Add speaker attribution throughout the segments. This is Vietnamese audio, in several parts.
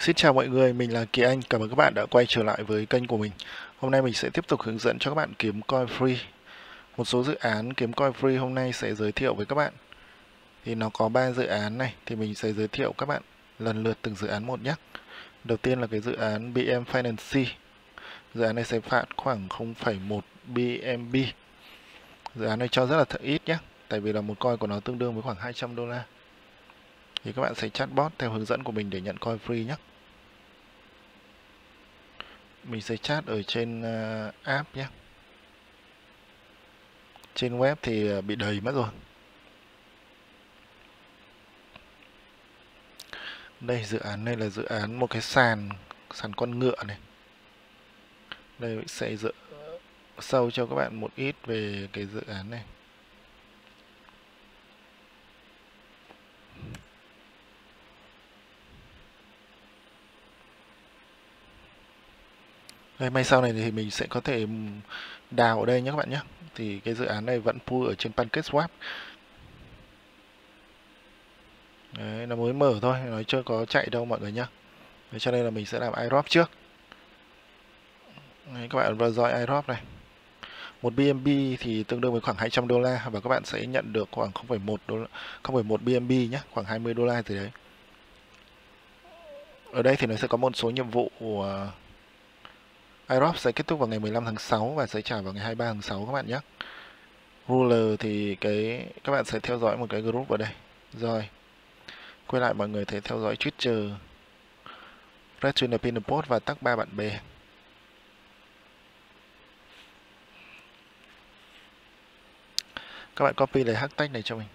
Speaker 1: Xin chào mọi người, mình là Kỳ Anh. Cảm ơn các bạn đã quay trở lại với kênh của mình. Hôm nay mình sẽ tiếp tục hướng dẫn cho các bạn kiếm coin free. Một số dự án kiếm coin free hôm nay sẽ giới thiệu với các bạn. Thì nó có 3 dự án này thì mình sẽ giới thiệu các bạn lần lượt từng dự án một nhé. Đầu tiên là cái dự án BM Finance. Dự án này sẽ phạt khoảng 0,1 BMB. Dự án này cho rất là thật ít nhé, tại vì là một coin của nó tương đương với khoảng 200 đô la thì các bạn sẽ chatbot theo hướng dẫn của mình để nhận coin free nhé. Mình sẽ chat ở trên ờ, app nhé. Trên web thì ờ, bị đầy mất rồi. Đây, dự án này là dự án một cái sàn sàn con ngựa này. Đây sẽ dựa sâu cho các bạn một ít về cái dự án này. Đây, may sau này thì mình sẽ có thể đào ở đây nhé các bạn nhé. Thì cái dự án này vẫn pull ở trên PancakeSwap. Đấy, nó mới mở thôi, nó chưa có chạy đâu mọi người nhé. Đấy, cho nên là mình sẽ làm iDrop trước. Đấy, các bạn vào dõi iDrop này. Một BNB thì tương đương với khoảng 200 đô la và các bạn sẽ nhận được khoảng 0,1 đô 0,1 BNB nhé, khoảng 20 đô la từ đấy. Ở đây thì nó sẽ có một số nhiệm vụ uh, IROP sẽ kết thúc vào ngày 15 tháng 6 và sẽ trả vào ngày 23 tháng 6 các bạn nhé. Ruler thì cái, các bạn sẽ theo dõi một cái group ở đây. Rồi. Quay lại mọi người thấy theo dõi Twitter Red Trainer Pin Post và tag ba bạn bè. Các bạn copy lấy hashtag này cho mình.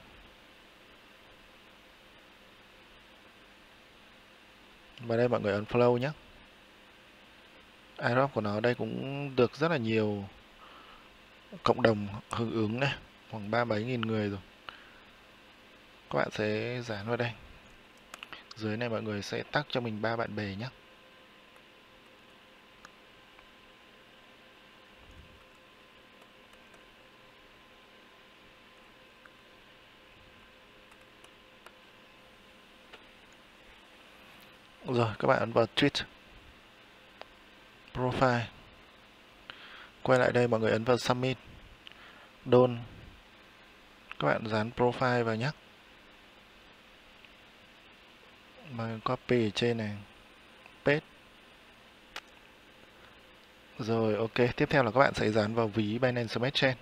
Speaker 1: Và đây mọi người unfollow nhé airdrop của nó đây cũng được rất là nhiều cộng đồng hưởng ứng này khoảng ba bảy nghìn người rồi. Các bạn sẽ dán vào đây. Dưới này mọi người sẽ tắt cho mình ba bạn bè nhé. Rồi, các bạn ấn vào tweet profile. Quay lại đây mọi người ấn vào submit. Don các bạn dán profile vào nhé. Mà copy ở trên này. Paste. Rồi, ok. Tiếp theo là các bạn sẽ dán vào ví Binance Smart Chain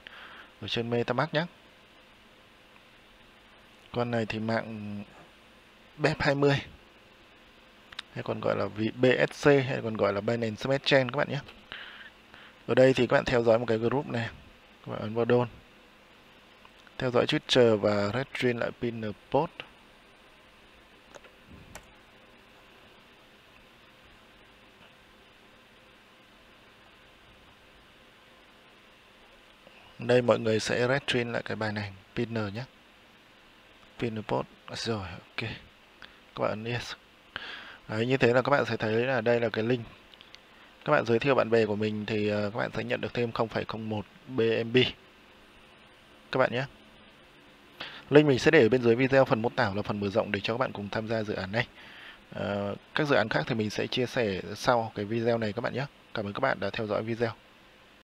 Speaker 1: ở trên MetaMask nhé. Con này thì mạng BEP20 hay còn gọi là BSC hay còn gọi là Binance Smart Chain các bạn nhé. Ở đây thì các bạn theo dõi một cái group này, các bạn ấn vào đôn. theo dõi Twitter và Redstream lại pin post đây mọi người sẽ Redstream lại cái bài này pinner nhé. Pinner post rồi, ok. Các bạn ấn yes. Đấy, như thế là các bạn sẽ thấy là đây là cái link. Các bạn giới thiệu bạn bè của mình thì ờ, các bạn sẽ nhận được thêm 0,01 BMB các bạn nhé. Link mình sẽ để ở bên dưới video phần mô tả là phần mở rộng để cho các bạn cùng tham gia dự án này. À, các dự án khác thì mình sẽ chia sẻ sau cái video này các bạn nhé. Cảm ơn các bạn đã theo dõi video.